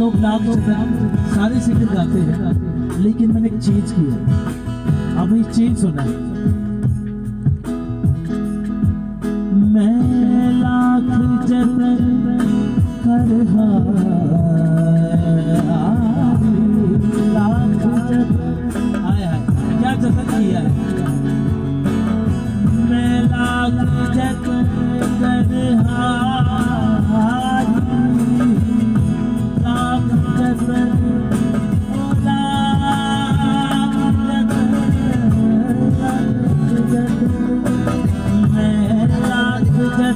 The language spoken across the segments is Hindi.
लोग जतन सारे सिंगर गाते हैं, लेकिन मैंने एक चेंज किया अब ये चेंज सुना है? मैं लाख जतन कर लाख आय क्या जतन किया मैं लाख जतन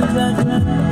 Thank you.